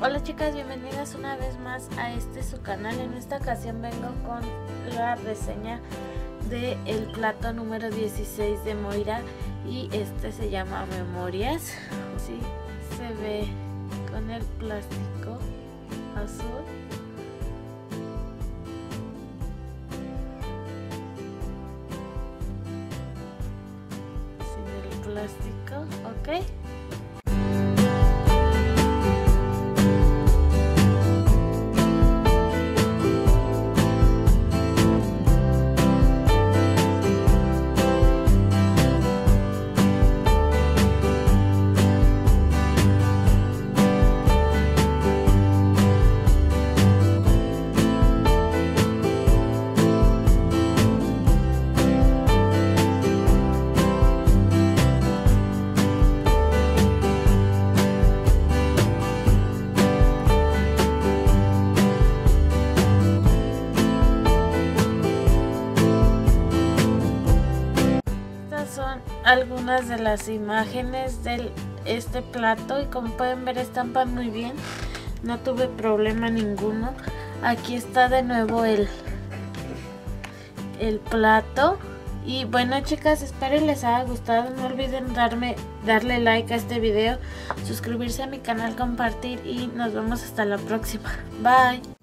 Hola chicas, bienvenidas una vez más a este su canal. En esta ocasión vengo con la reseña de el plato número 16 de Moira y este se llama Memorias. Sí, se ve con el plástico azul. Sin el plástico, ok. Son algunas de las imágenes de este plato y como pueden ver estampan muy bien. No tuve problema ninguno. Aquí está de nuevo el el plato. Y bueno chicas espero les haya gustado. No olviden darme darle like a este video suscribirse a mi canal compartir y nos vemos hasta la próxima. Bye